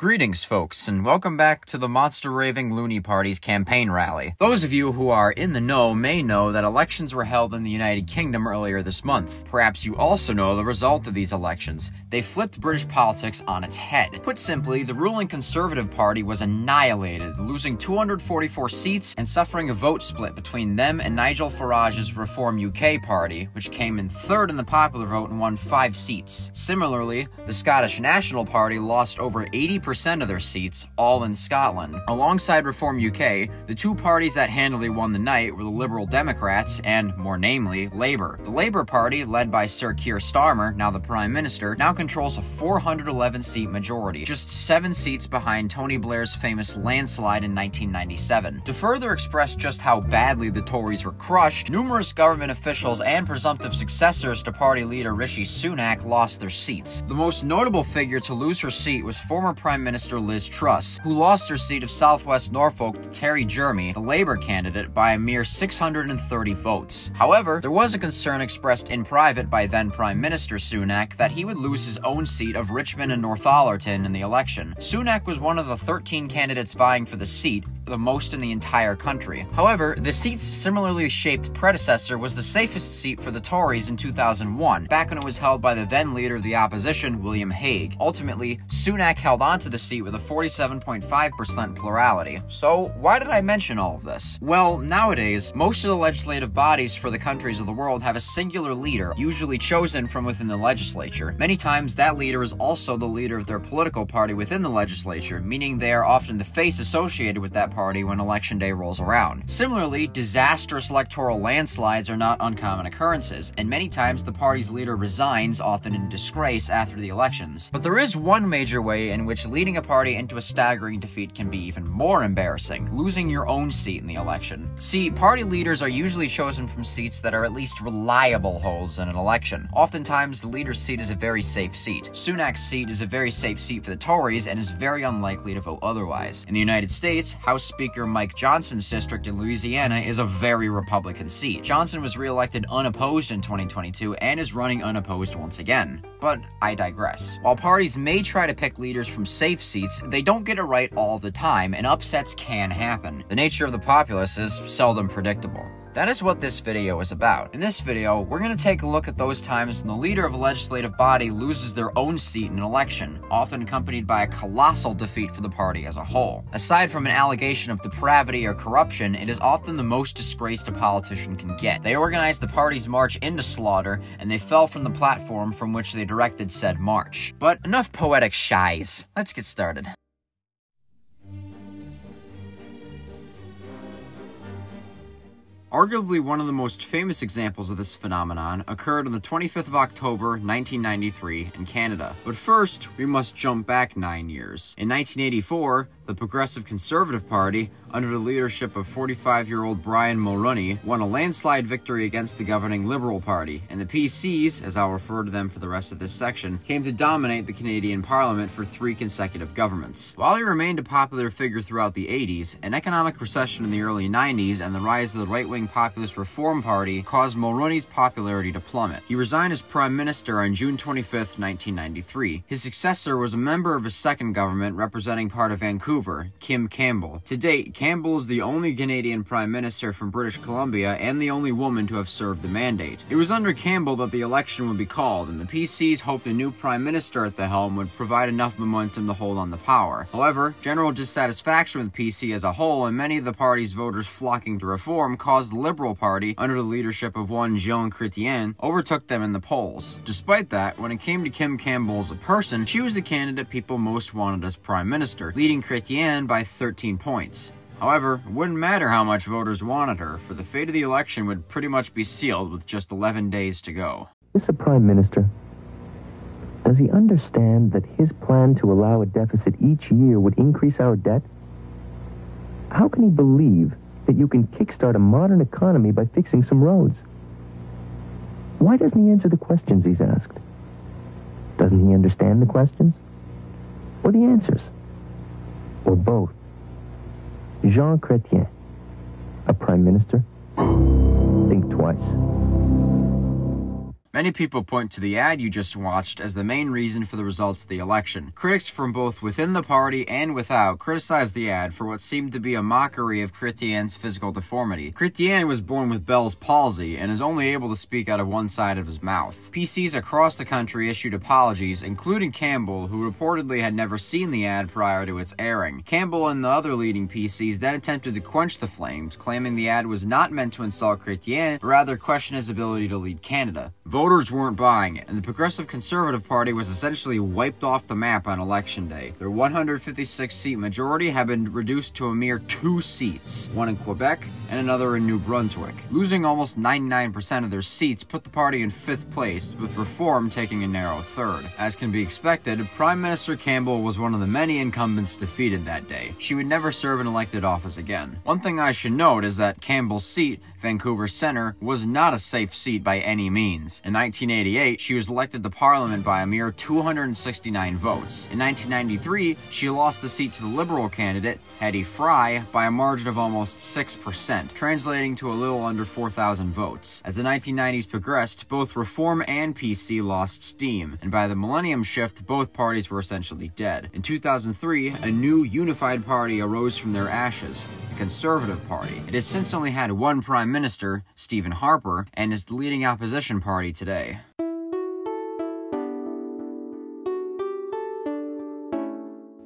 Greetings, folks, and welcome back to the Monster Raving Loony Party's campaign rally. Those of you who are in the know may know that elections were held in the United Kingdom earlier this month. Perhaps you also know the result of these elections. They flipped British politics on its head. Put simply, the ruling Conservative Party was annihilated, losing 244 seats and suffering a vote split between them and Nigel Farage's Reform UK party, which came in third in the popular vote and won five seats. Similarly, the Scottish National Party lost over 80% percent of their seats, all in Scotland. Alongside Reform UK, the two parties that handily won the night were the Liberal Democrats and, more namely, Labour. The Labour Party, led by Sir Keir Starmer, now the Prime Minister, now controls a 411 seat majority, just seven seats behind Tony Blair's famous landslide in 1997. To further express just how badly the Tories were crushed, numerous government officials and presumptive successors to party leader Rishi Sunak lost their seats. The most notable figure to lose her seat was former Prime Prime Minister Liz Truss, who lost her seat of Southwest Norfolk to Terry Jermy, the Labour candidate, by a mere 630 votes. However, there was a concern expressed in private by then Prime Minister Sunak that he would lose his own seat of Richmond and Northallerton in the election. Sunak was one of the 13 candidates vying for the seat, the most in the entire country. However, the seat's similarly shaped predecessor was the safest seat for the Tories in 2001, back when it was held by the then leader of the opposition, William Hague. Ultimately, Sunak held on to the seat with a 47.5% plurality. So, why did I mention all of this? Well, nowadays, most of the legislative bodies for the countries of the world have a singular leader, usually chosen from within the legislature. Many times, that leader is also the leader of their political party within the legislature, meaning they are often the face associated with that party when election day rolls around. Similarly, disastrous electoral landslides are not uncommon occurrences, and many times the party's leader resigns, often in disgrace, after the elections. But there is one major way in which leading a party into a staggering defeat can be even more embarrassing, losing your own seat in the election. See, party leaders are usually chosen from seats that are at least reliable holds in an election. Oftentimes, the leader's seat is a very safe seat. Sunak's seat is a very safe seat for the Tories and is very unlikely to vote otherwise. In the United States, House Speaker Mike Johnson's district in Louisiana is a very Republican seat. Johnson was reelected unopposed in 2022 and is running unopposed once again. But I digress. While parties may try to pick leaders from safe seats, they don't get it right all the time, and upsets can happen. The nature of the populace is seldom predictable. That is what this video is about. In this video, we're going to take a look at those times when the leader of a legislative body loses their own seat in an election, often accompanied by a colossal defeat for the party as a whole. Aside from an allegation of depravity or corruption, it is often the most disgraced a politician can get. They organized the party's march into slaughter, and they fell from the platform from which they directed said march. But enough poetic shies. Let's get started. Arguably one of the most famous examples of this phenomenon occurred on the 25th of October 1993 in Canada. But first, we must jump back nine years. In 1984, the Progressive Conservative Party, under the leadership of 45-year-old Brian Mulroney, won a landslide victory against the governing Liberal Party, and the PCs, as I'll refer to them for the rest of this section, came to dominate the Canadian Parliament for three consecutive governments. While he remained a popular figure throughout the 80s, an economic recession in the early 90s and the rise of the right-wing populist Reform Party caused Mulroney's popularity to plummet. He resigned as Prime Minister on June 25, 1993. His successor was a member of his second government representing part of Vancouver Kim Campbell. To date, Campbell is the only Canadian Prime Minister from British Columbia and the only woman to have served the mandate. It was under Campbell that the election would be called, and the PCs hoped a new Prime Minister at the helm would provide enough momentum to hold on the power. However, general dissatisfaction with PC as a whole and many of the party's voters flocking to reform caused the Liberal Party, under the leadership of one Jean Chrétien, overtook them in the polls. Despite that, when it came to Kim Campbell as a person, she was the candidate people most wanted as Prime Minister, leading Chrétien by 13 points. However, it wouldn't matter how much voters wanted her, for the fate of the election would pretty much be sealed with just 11 days to go. Is a prime minister? Does he understand that his plan to allow a deficit each year would increase our debt? How can he believe that you can kickstart a modern economy by fixing some roads? Why doesn't he answer the questions he's asked? Doesn't he understand the questions? Or the answers? Or both. Jean Chrétien, a prime minister? Think twice. Many people point to the ad you just watched as the main reason for the results of the election. Critics from both within the party and without criticized the ad for what seemed to be a mockery of Chrétien's physical deformity. Chrétien was born with Bell's palsy and is only able to speak out of one side of his mouth. PCs across the country issued apologies, including Campbell, who reportedly had never seen the ad prior to its airing. Campbell and the other leading PCs then attempted to quench the flames, claiming the ad was not meant to insult Chrétien, but rather question his ability to lead Canada. Voters weren't buying it, and the Progressive Conservative Party was essentially wiped off the map on election day. Their 156 seat majority had been reduced to a mere two seats, one in Quebec and another in New Brunswick. Losing almost 99% of their seats put the party in fifth place, with Reform taking a narrow third. As can be expected, Prime Minister Campbell was one of the many incumbents defeated that day. She would never serve an elected office again. One thing I should note is that Campbell's seat, Vancouver Centre, was not a safe seat by any means. In 1988, she was elected to Parliament by a mere 269 votes. In 1993, she lost the seat to the Liberal candidate, Hedy Fry, by a margin of almost 6%, translating to a little under 4,000 votes. As the 1990s progressed, both Reform and PC lost steam, and by the millennium shift, both parties were essentially dead. In 2003, a new unified party arose from their ashes, the Conservative Party. It has since only had one prime minister, Stephen Harper, and is the leading opposition party today.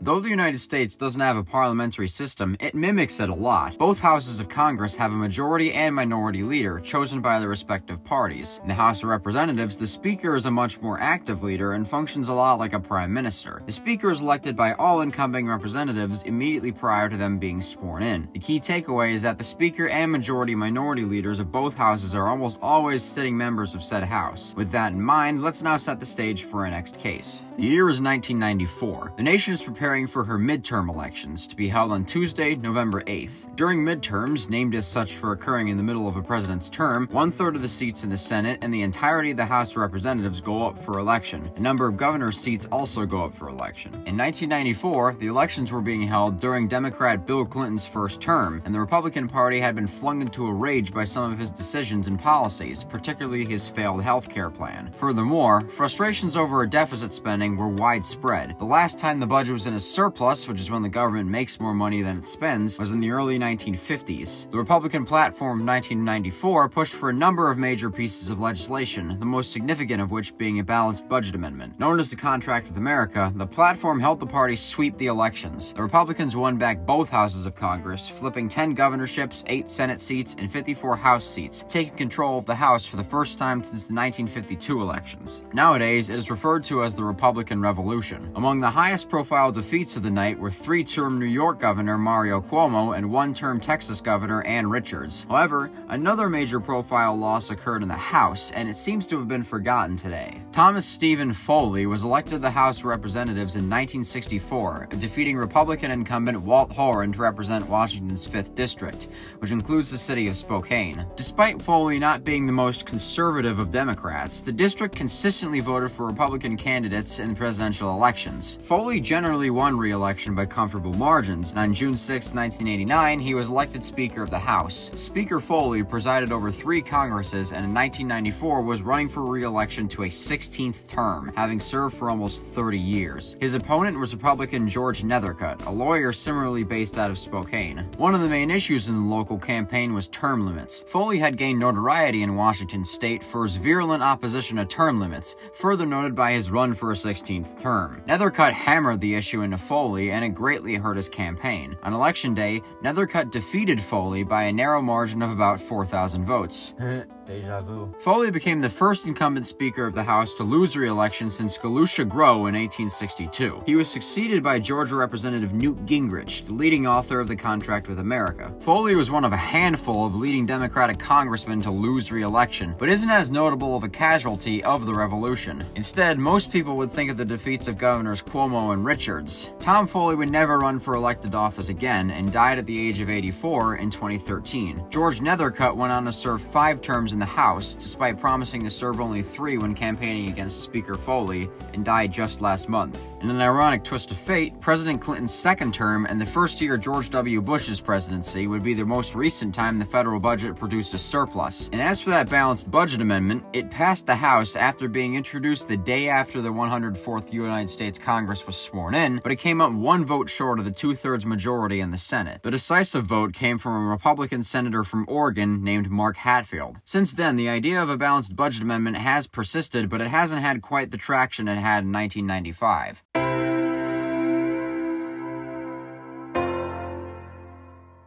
Though the United States doesn't have a parliamentary system, it mimics it a lot. Both houses of Congress have a majority and minority leader, chosen by their respective parties. In the House of Representatives, the Speaker is a much more active leader and functions a lot like a Prime Minister. The Speaker is elected by all incoming representatives immediately prior to them being sworn in. The key takeaway is that the Speaker and majority minority leaders of both houses are almost always sitting members of said House. With that in mind, let's now set the stage for our next case. The year is 1994. The nation is preparing for her midterm elections to be held on Tuesday, November 8th. During midterms, named as such for occurring in the middle of a president's term, one third of the seats in the Senate and the entirety of the House of Representatives go up for election. A number of governor's seats also go up for election. In 1994, the elections were being held during Democrat Bill Clinton's first term, and the Republican Party had been flung into a rage by some of his decisions and policies, particularly his failed health care plan. Furthermore, frustrations over a deficit spending were widespread. The last time the budget was in a surplus, which is when the government makes more money than it spends, was in the early 1950s. The Republican platform of 1994 pushed for a number of major pieces of legislation, the most significant of which being a balanced budget amendment. Known as the Contract with America, the platform helped the party sweep the elections. The Republicans won back both houses of Congress, flipping 10 governorships, 8 Senate seats, and 54 House seats, taking control of the House for the first time since the 1952 elections. Nowadays, it is referred to as the Republican Revolution. Among the highest profile defeats of the night were three term New York Governor Mario Cuomo and one term Texas Governor Ann Richards. However, another major profile loss occurred in the House, and it seems to have been forgotten today. Thomas Stephen Foley was elected the House of Representatives in 1964, defeating Republican incumbent Walt Horan to represent Washington's 5th District, which includes the city of Spokane. Despite Foley not being the most conservative of Democrats, the district consistently voted for Republican candidates in presidential elections. Foley generally won re-election by comfortable margins, and on June 6, 1989, he was elected Speaker of the House. Speaker Foley presided over three Congresses and in 1994 was running for re-election to a 16th term, having served for almost 30 years. His opponent was Republican George Nethercutt, a lawyer similarly based out of Spokane. One of the main issues in the local campaign was term limits. Foley had gained notoriety in Washington state for his virulent opposition to term limits, further noted by his run for a 16th term. Nethercutt hammered the issue into Foley, and it greatly hurt his campaign. On election day, Nethercutt defeated Foley by a narrow margin of about 4,000 votes. Deja vu. Foley became the first incumbent Speaker of the House to lose re-election since Galusha Grow in 1862. He was succeeded by Georgia Representative Newt Gingrich, the leading author of the Contract with America. Foley was one of a handful of leading Democratic congressmen to lose re-election, but isn't as notable of a casualty of the revolution. Instead, most people would think of the defeats of Governors Cuomo and Richards. Tom Foley would never run for elected office again and died at the age of 84 in 2013. George Nethercutt went on to serve five terms in the House, despite promising to serve only three when campaigning against Speaker Foley, and died just last month. In an ironic twist of fate, President Clinton's second term and the first year George W. Bush's presidency would be the most recent time the federal budget produced a surplus. And as for that balanced budget amendment, it passed the House after being introduced the day after the 104th United States Congress was sworn in, but it came up one vote short of the two thirds majority in the Senate. The decisive vote came from a Republican senator from Oregon named Mark Hatfield. Since then, the idea of a balanced budget amendment has persisted, but it hasn't had quite the traction it had in 1995.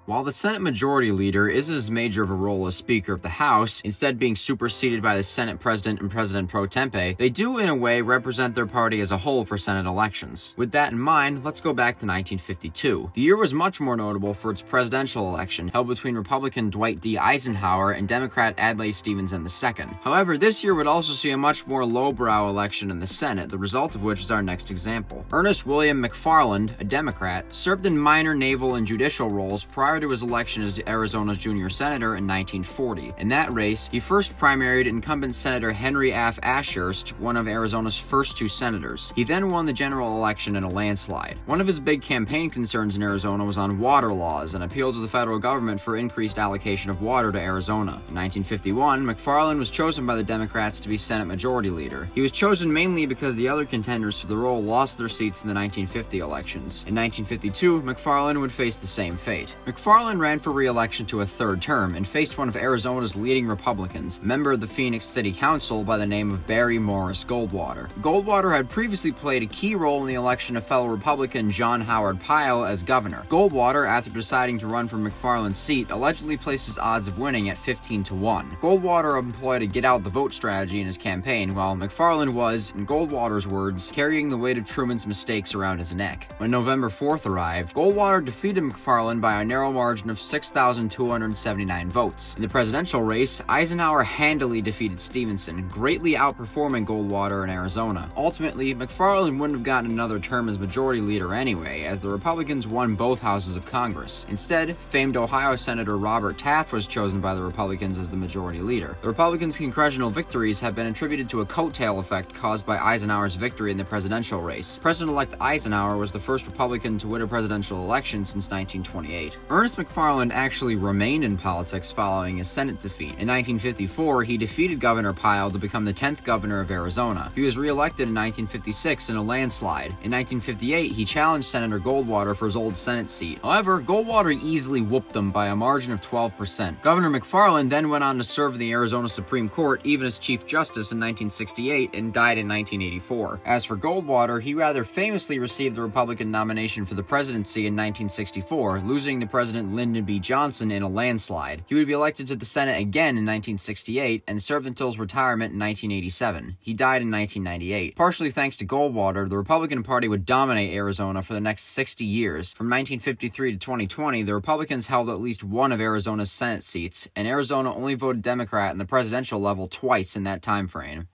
While the Senate Majority Leader is as major of a role as Speaker of the House, instead being superseded by the Senate President and President pro tempe, they do in a way represent their party as a whole for Senate elections. With that in mind, let's go back to 1952. The year was much more notable for its presidential election, held between Republican Dwight D. Eisenhower and Democrat Adlai Stevenson II. However, this year would also see a much more lowbrow election in the Senate, the result of which is our next example. Ernest William McFarland, a Democrat, served in minor naval and judicial roles prior prior to his election as Arizona's junior senator in 1940. In that race, he first primaried incumbent Senator Henry F. Ashurst, one of Arizona's first two senators. He then won the general election in a landslide. One of his big campaign concerns in Arizona was on water laws and appealed to the federal government for increased allocation of water to Arizona. In 1951, McFarland was chosen by the Democrats to be Senate Majority Leader. He was chosen mainly because the other contenders for the role lost their seats in the 1950 elections. In 1952, McFarland would face the same fate. McFarland ran for re-election to a third term and faced one of Arizona's leading Republicans, member of the Phoenix City Council by the name of Barry Morris Goldwater. Goldwater had previously played a key role in the election of fellow Republican John Howard Pyle as governor. Goldwater, after deciding to run for McFarland's seat, allegedly placed his odds of winning at 15 to 1. Goldwater employed a get out the vote strategy in his campaign, while McFarland was, in Goldwater's words, carrying the weight of Truman's mistakes around his neck. When November 4th arrived, Goldwater defeated McFarland by a narrow margin of 6,279 votes. In the presidential race, Eisenhower handily defeated Stevenson, greatly outperforming Goldwater in Arizona. Ultimately, McFarland wouldn't have gotten another term as majority leader anyway, as the Republicans won both houses of Congress. Instead, famed Ohio Senator Robert Taft was chosen by the Republicans as the majority leader. The Republicans' congressional victories have been attributed to a coattail effect caused by Eisenhower's victory in the presidential race. President-elect Eisenhower was the first Republican to win a presidential election since 1928. Ernest McFarland actually remained in politics following his Senate defeat. In 1954, he defeated Governor Pyle to become the 10th governor of Arizona. He was re-elected in 1956 in a landslide. In 1958, he challenged Senator Goldwater for his old Senate seat. However, Goldwater easily whooped them by a margin of 12%. Governor McFarland then went on to serve in the Arizona Supreme Court, even as Chief Justice in 1968, and died in 1984. As for Goldwater, he rather famously received the Republican nomination for the presidency in 1964, losing the president President Lyndon B. Johnson in a landslide. He would be elected to the Senate again in 1968 and served until his retirement in 1987. He died in 1998. Partially thanks to Goldwater, the Republican Party would dominate Arizona for the next 60 years. From 1953 to 2020, the Republicans held at least one of Arizona's Senate seats, and Arizona only voted Democrat in the presidential level twice in that time frame.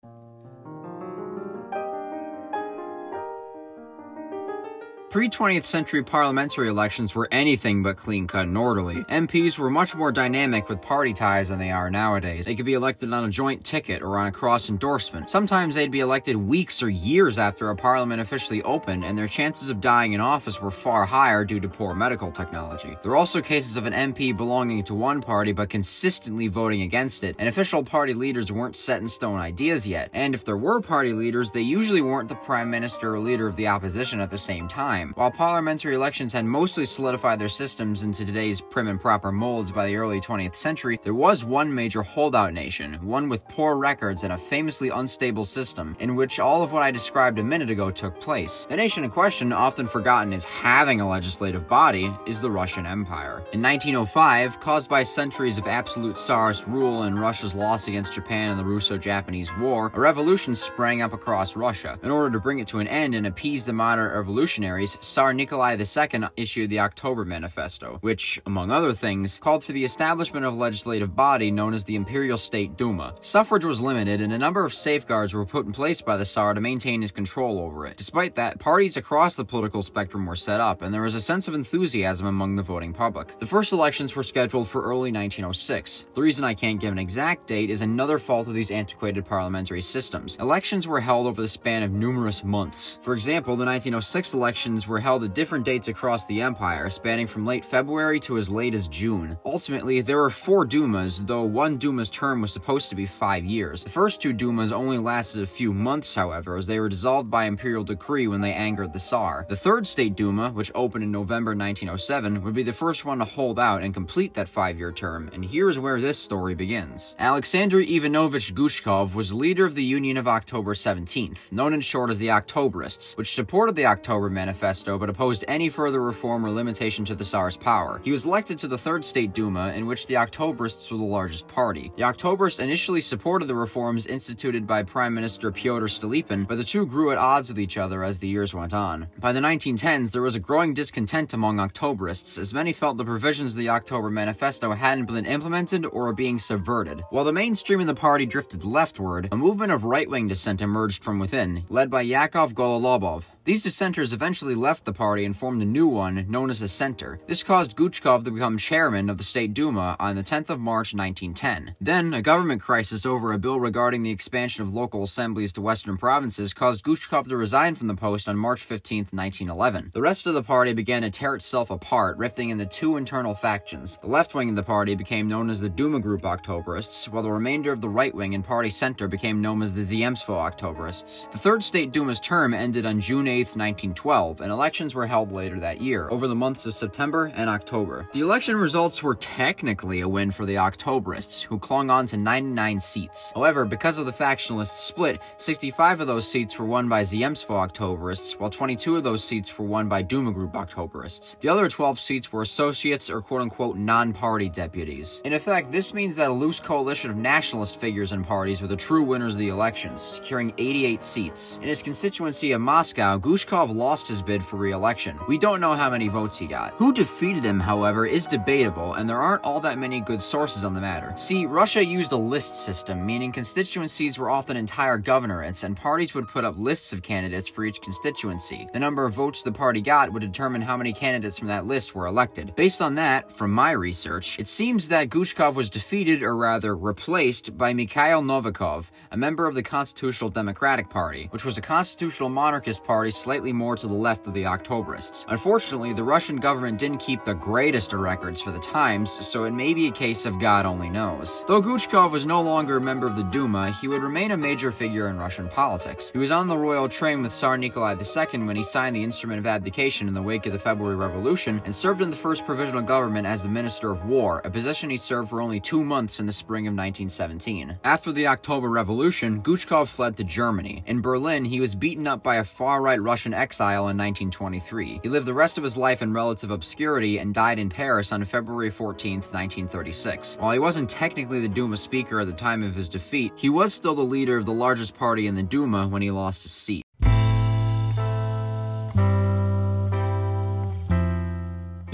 Pre 20th century parliamentary elections were anything but clean cut and orderly. MPs were much more dynamic with party ties than they are nowadays. They could be elected on a joint ticket or on a cross endorsement. Sometimes they'd be elected weeks or years after a parliament officially opened, and their chances of dying in office were far higher due to poor medical technology. There are also cases of an MP belonging to one party but consistently voting against it, and official party leaders weren't set in stone ideas yet. And if there were party leaders, they usually weren't the prime minister or leader of the opposition at the same time time. While parliamentary elections had mostly solidified their systems into today's prim and proper molds by the early 20th century, there was one major holdout nation, one with poor records and a famously unstable system, in which all of what I described a minute ago took place. The nation in question, often forgotten as having a legislative body, is the Russian Empire. In 1905, caused by centuries of absolute Tsarist rule and Russia's loss against Japan in the Russo-Japanese War, a revolution sprang up across Russia. In order to bring it to an end and appease the moderate revolutionaries, Tsar Nikolai II issued the October Manifesto, which, among other things, called for the establishment of a legislative body known as the Imperial State Duma. Suffrage was limited, and a number of safeguards were put in place by the Tsar to maintain his control over it. Despite that, parties across the political spectrum were set up, and there was a sense of enthusiasm among the voting public. The first elections were scheduled for early 1906. The reason I can't give an exact date is another fault of these antiquated parliamentary systems. Elections were held over the span of numerous months. For example, the 1906 elections were held at different dates across the empire, spanning from late February to as late as June. Ultimately, there were four Dumas, though one Duma's term was supposed to be five years. The first two Dumas only lasted a few months, however, as they were dissolved by imperial decree when they angered the Tsar. The third State Duma, which opened in November 1907, would be the first one to hold out and complete that five-year term, and here's where this story begins. Alexander Ivanovich Guchkov was leader of the Union of October 17th, known in short as the Octoberists, which supported the October Manifesto but opposed any further reform or limitation to the Tsar's power. He was elected to the Third State Duma, in which the Octoberists were the largest party. The Octoberists initially supported the reforms instituted by Prime Minister Pyotr Stolypin, but the two grew at odds with each other as the years went on. By the 1910s, there was a growing discontent among Octoberists, as many felt the provisions of the October Manifesto hadn't been implemented or were being subverted. While the mainstream of the party drifted leftward, a movement of right-wing dissent emerged from within, led by Yakov Gololobov. These dissenters eventually left the party and formed a new one, known as the Center. This caused Guchkov to become chairman of the State Duma on the 10th of March 1910. Then, a government crisis over a bill regarding the expansion of local assemblies to western provinces caused Guchkov to resign from the post on March 15, 1911. The rest of the party began to tear itself apart, rifting into two internal factions. The left wing of the party became known as the Duma Group Octoberists, while the remainder of the right wing and party center became known as the Zemstvo Octoberists. The Third State Duma's term ended on June 8, 1912, and elections were held later that year, over the months of September and October. The election results were technically a win for the Octoberists, who clung on to 99 seats. However, because of the factionalist split, 65 of those seats were won by Zemstvo Octoberists, while 22 of those seats were won by Duma Group Octoberists. The other 12 seats were associates or quote-unquote non-party deputies. In effect, this means that a loose coalition of nationalist figures and parties were the true winners of the elections, securing 88 seats. In his constituency of Moscow, Guchkov lost his bid for re-election. We don't know how many votes he got. Who defeated him, however, is debatable, and there aren't all that many good sources on the matter. See, Russia used a list system, meaning constituencies were often entire governorates, and parties would put up lists of candidates for each constituency. The number of votes the party got would determine how many candidates from that list were elected. Based on that, from my research, it seems that Guchkov was defeated, or rather, replaced by Mikhail Novikov, a member of the Constitutional Democratic Party, which was a constitutional monarchist party slightly more to the left of the Octoberists. Unfortunately, the Russian government didn't keep the greatest of records for the times, so it may be a case of God only knows. Though Guchkov was no longer a member of the Duma, he would remain a major figure in Russian politics. He was on the royal train with Tsar Nikolai II when he signed the Instrument of Abdication in the wake of the February Revolution, and served in the first provisional government as the Minister of War, a position he served for only two months in the spring of 1917. After the October Revolution, Guchkov fled to Germany. In Berlin, he was beaten up by a far-right Russian exile in 1923. He lived the rest of his life in relative obscurity and died in Paris on February 14, 1936. While he wasn't technically the Duma speaker at the time of his defeat, he was still the leader of the largest party in the Duma when he lost his seat.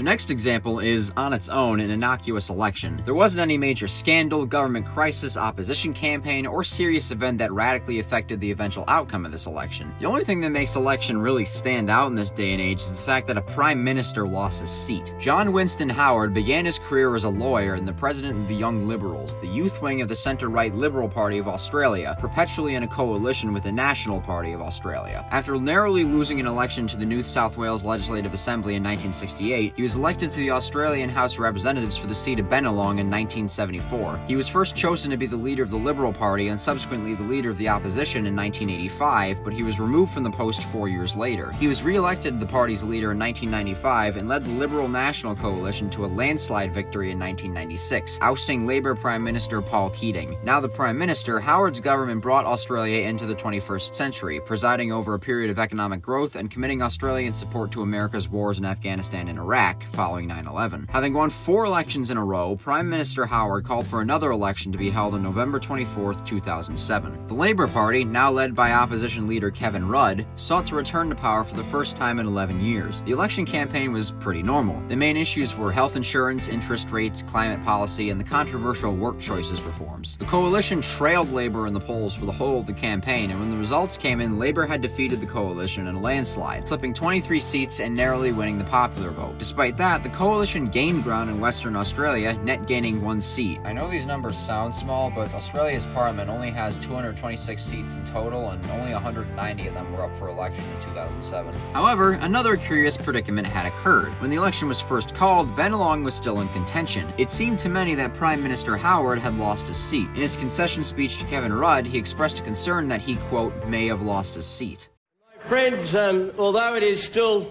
Next example is, on its own, an innocuous election. There wasn't any major scandal, government crisis, opposition campaign, or serious event that radically affected the eventual outcome of this election. The only thing that makes election really stand out in this day and age is the fact that a prime minister lost his seat. John Winston Howard began his career as a lawyer and the president of the Young Liberals, the youth wing of the centre-right Liberal Party of Australia, perpetually in a coalition with the National Party of Australia. After narrowly losing an election to the New South Wales Legislative Assembly in 1968, he was elected to the Australian House of Representatives for the seat of Bennelong in 1974. He was first chosen to be the leader of the Liberal Party and subsequently the leader of the opposition in 1985, but he was removed from the post four years later. He was re-elected the party's leader in 1995 and led the Liberal National Coalition to a landslide victory in 1996, ousting Labour Prime Minister Paul Keating. Now the Prime Minister, Howard's government brought Australia into the 21st century, presiding over a period of economic growth and committing Australian support to America's wars in Afghanistan and Iraq, Iraq following 9 11. Having won four elections in a row, Prime Minister Howard called for another election to be held on November 24, 2007. The Labour Party, now led by opposition leader Kevin Rudd, sought to return to power for the first time in 11 years. The election campaign was pretty normal. The main issues were health insurance, interest rates, climate policy, and the controversial work choices reforms. The coalition trailed Labour in the polls for the whole of the campaign, and when the results came in, Labour had defeated the coalition in a landslide, flipping 23 seats and narrowly winning the popular vote. Despite that, the coalition gained ground in Western Australia, net gaining one seat. I know these numbers sound small, but Australia's parliament only has 226 seats in total, and only 190 of them were up for election in 2007. However, another curious predicament had occurred. When the election was first called, Bennelong was still in contention. It seemed to many that Prime Minister Howard had lost his seat. In his concession speech to Kevin Rudd, he expressed a concern that he, quote, may have lost his seat. My Friends, um, although it is still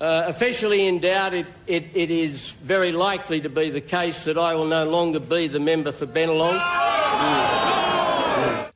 uh, officially in doubt, it, it, it is very likely to be the case that I will no longer be the member for Bennelong.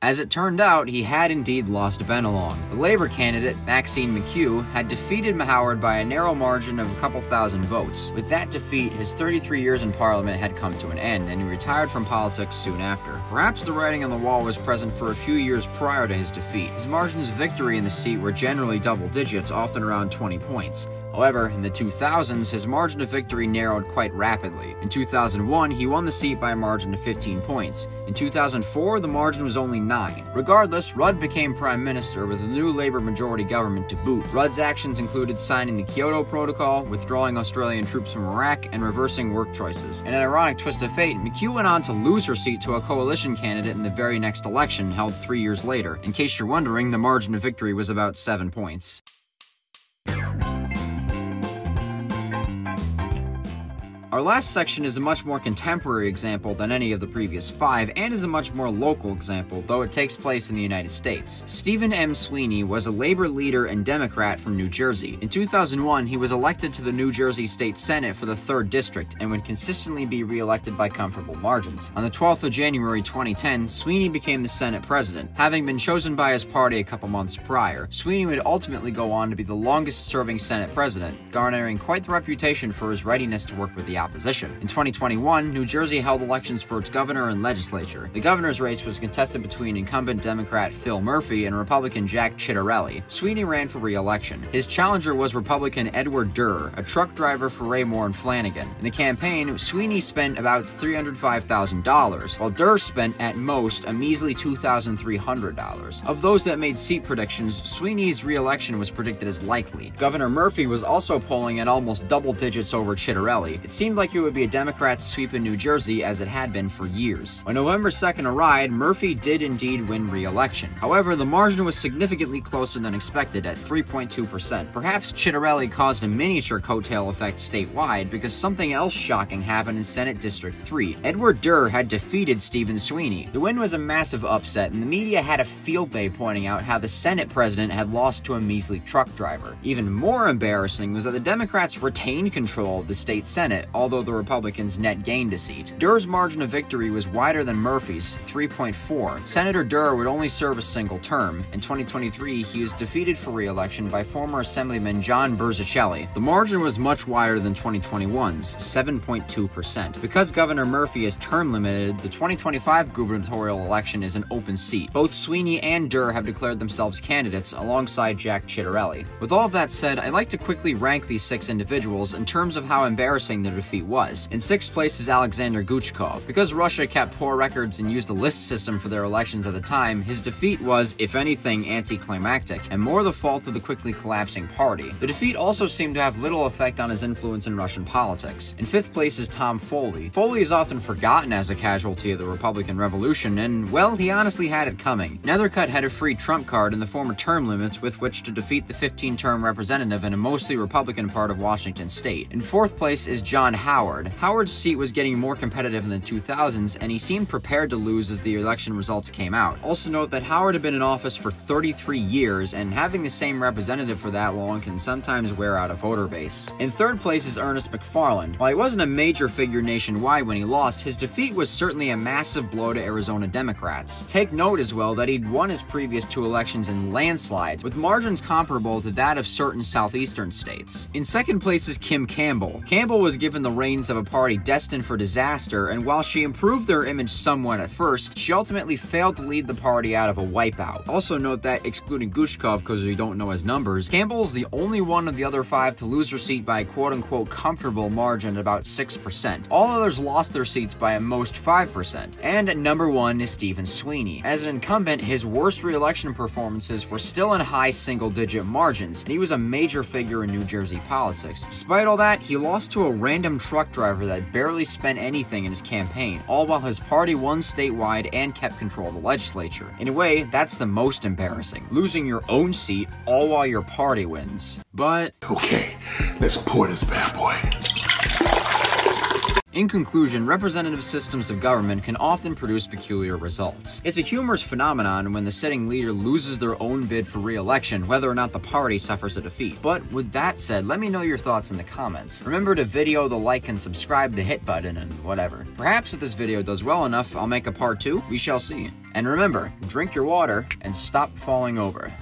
As it turned out, he had indeed lost Bennelong. The Labour candidate, Maxine McKew, had defeated Howard by a narrow margin of a couple thousand votes. With that defeat, his 33 years in Parliament had come to an end, and he retired from politics soon after. Perhaps the writing on the wall was present for a few years prior to his defeat. His margins of victory in the seat were generally double digits, often around 20 points. However, in the 2000s, his margin of victory narrowed quite rapidly. In 2001, he won the seat by a margin of 15 points. In 2004, the margin was only 9. Regardless, Rudd became prime minister with a new Labour majority government to boot. Rudd's actions included signing the Kyoto Protocol, withdrawing Australian troops from Iraq, and reversing work choices. In an ironic twist of fate, McKew went on to lose her seat to a coalition candidate in the very next election, held three years later. In case you're wondering, the margin of victory was about 7 points. Our last section is a much more contemporary example than any of the previous five, and is a much more local example, though it takes place in the United States. Stephen M. Sweeney was a labor leader and Democrat from New Jersey. In 2001, he was elected to the New Jersey State Senate for the 3rd District and would consistently be reelected by comfortable margins. On the 12th of January 2010, Sweeney became the Senate president, having been chosen by his party a couple months prior. Sweeney would ultimately go on to be the longest serving Senate president, garnering quite the reputation for his readiness to work with the opposition. In 2021, New Jersey held elections for its governor and legislature. The governor's race was contested between incumbent Democrat Phil Murphy and Republican Jack Ciattarelli. Sweeney ran for re-election. His challenger was Republican Edward Durr, a truck driver for Raymour and Flanigan. In the campaign, Sweeney spent about $305,000, while Durr spent at most a measly $2,300. Of those that made seat predictions, Sweeney's re-election was predicted as likely. Governor Murphy was also polling at almost double digits over Ciattarelli. It seemed seemed like it would be a Democrat sweep in New Jersey as it had been for years. When November 2nd arrived, Murphy did indeed win re-election. However, the margin was significantly closer than expected at 3.2%. Perhaps Ciattarelli caused a miniature coattail effect statewide because something else shocking happened in Senate District 3. Edward Durr had defeated Stephen Sweeney. The win was a massive upset, and the media had a field day pointing out how the Senate president had lost to a measly truck driver. Even more embarrassing was that the Democrats retained control of the state Senate, although the Republicans net gained a seat. Durr's margin of victory was wider than Murphy's, 3.4. Senator Durr would only serve a single term. In 2023, he was defeated for re-election by former Assemblyman John Burzichelli. The margin was much wider than 2021's, 7.2%. Because Governor Murphy is term limited, the 2025 gubernatorial election is an open seat. Both Sweeney and Durr have declared themselves candidates alongside Jack Ciattarelli. With all of that said, I'd like to quickly rank these six individuals in terms of how embarrassing their defeat was. In sixth place is Alexander Guchkov. Because Russia kept poor records and used the list system for their elections at the time, his defeat was, if anything, anticlimactic, and more the fault of the quickly collapsing party. The defeat also seemed to have little effect on his influence in Russian politics. In fifth place is Tom Foley. Foley is often forgotten as a casualty of the Republican Revolution, and, well, he honestly had it coming. Nethercutt had a free trump card in the former term limits with which to defeat the 15-term representative in a mostly Republican part of Washington state. In fourth place is John John Howard. Howard's seat was getting more competitive in the 2000s, and he seemed prepared to lose as the election results came out. Also note that Howard had been in office for 33 years, and having the same representative for that long can sometimes wear out a voter base. In third place is Ernest McFarland. While he wasn't a major figure nationwide when he lost, his defeat was certainly a massive blow to Arizona Democrats. Take note as well that he'd won his previous two elections in landslides, with margins comparable to that of certain southeastern states. In second place is Kim Campbell. Campbell was given the reins of a party destined for disaster, and while she improved their image somewhat at first, she ultimately failed to lead the party out of a wipeout. Also note that, excluding Guchkov because we don't know his numbers, Campbell is the only one of the other five to lose her seat by a quote-unquote comfortable margin at about 6%. All others lost their seats by at most 5%. And at number one is Stephen Sweeney. As an incumbent, his worst re-election performances were still in high single-digit margins, and he was a major figure in New Jersey politics. Despite all that, he lost to a random truck driver that barely spent anything in his campaign, all while his party won statewide and kept control of the legislature. In a way, that's the most embarrassing, losing your own seat all while your party wins. But Okay, let's pour this bad boy. In conclusion, representative systems of government can often produce peculiar results. It's a humorous phenomenon when the sitting leader loses their own bid for re-election, whether or not the party suffers a defeat. But with that said, let me know your thoughts in the comments. Remember to video the like and subscribe the hit button and whatever. Perhaps if this video does well enough, I'll make a part 2, we shall see. And remember, drink your water and stop falling over.